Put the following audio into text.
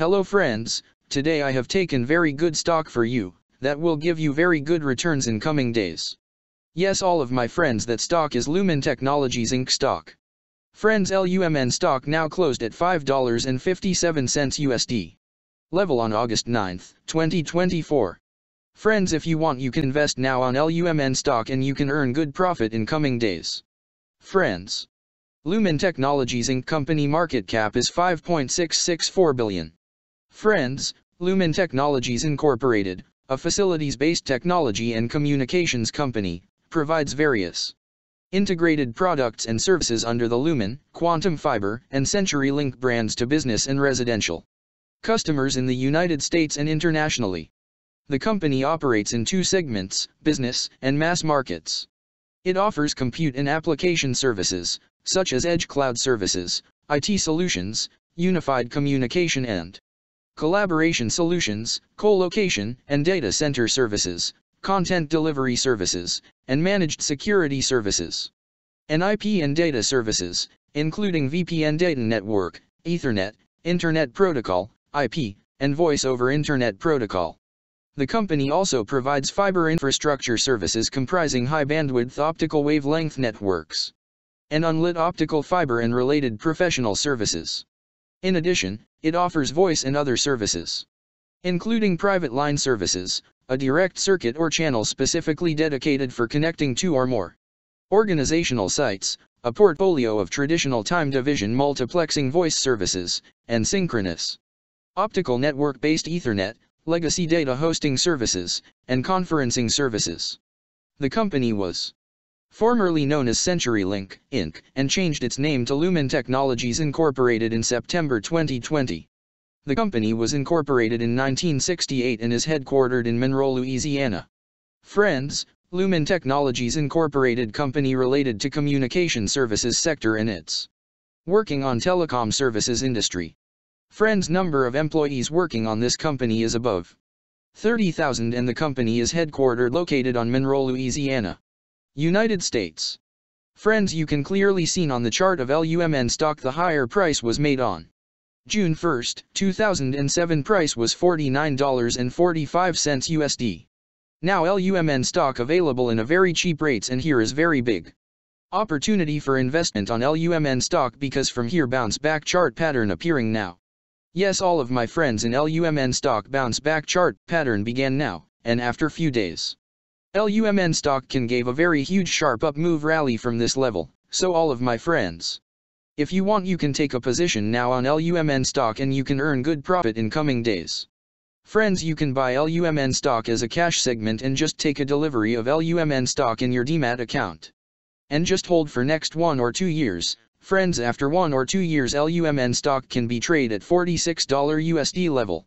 Hello friends, today I have taken very good stock for you, that will give you very good returns in coming days. Yes all of my friends that stock is Lumen Technologies Inc. stock. Friends LUMN stock now closed at $5.57 USD. Level on August 9, 2024. Friends if you want you can invest now on LUMN stock and you can earn good profit in coming days. Friends. Lumen Technologies Inc. company market cap is 5.664 billion. Friends, Lumen Technologies Incorporated, a facilities-based technology and communications company, provides various integrated products and services under the Lumen, Quantum Fiber, and CenturyLink brands to business and residential customers in the United States and internationally. The company operates in two segments, business and mass markets. It offers compute and application services, such as edge cloud services, IT solutions, unified communication and collaboration solutions, co-location and data center services, content delivery services, and managed security services. And IP and data services, including VPN data network, Ethernet, Internet Protocol, IP, and Voice over Internet Protocol. The company also provides fiber infrastructure services comprising high bandwidth optical wavelength networks and unlit optical fiber and related professional services. In addition, it offers voice and other services, including private line services, a direct circuit or channel specifically dedicated for connecting two or more organizational sites, a portfolio of traditional time division multiplexing voice services, and synchronous optical network-based Ethernet, legacy data hosting services, and conferencing services. The company was formerly known as CenturyLink, Inc., and changed its name to Lumen Technologies Incorporated in September 2020. The company was incorporated in 1968 and is headquartered in Monroe, Louisiana. Friends, Lumen Technologies Incorporated company related to communication services sector and its working on telecom services industry. Friends number of employees working on this company is above 30,000 and the company is headquartered located on Monroe, Louisiana. United States. Friends you can clearly seen on the chart of LUMN stock the higher price was made on June 1, 2007 price was $49.45 USD. Now LUMN stock available in a very cheap rates and here is very big. Opportunity for investment on LUMN stock because from here bounce back chart pattern appearing now. Yes all of my friends in LUMN stock bounce back chart pattern began now, and after few days. LUMN stock can gave a very huge sharp up move rally from this level, so all of my friends. If you want you can take a position now on LUMN stock and you can earn good profit in coming days. Friends you can buy LUMN stock as a cash segment and just take a delivery of LUMN stock in your demat account. And just hold for next one or two years, friends after one or two years LUMN stock can be trade at $46 USD level.